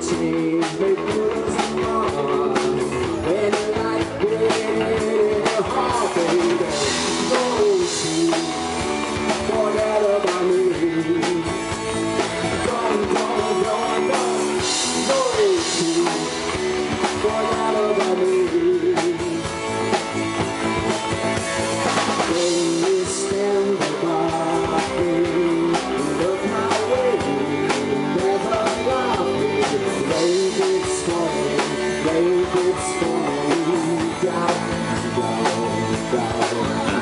change, baby. Rain it's falling down, down, down, down.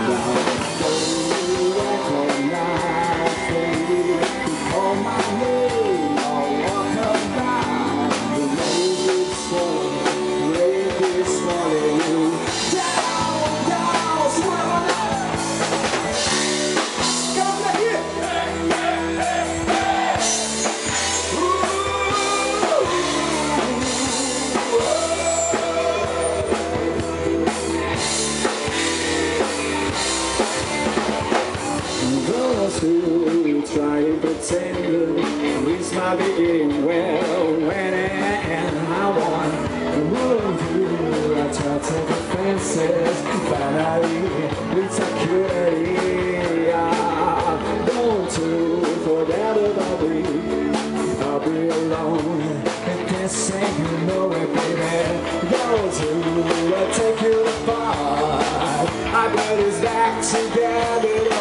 Who try and pretend it's my being well when and I want to move you. I try to defenses, finally it's. Ah, Don't you forget about me. I'll be alone. If this ain't you know it, baby. Those who will take you apart. I put his back together.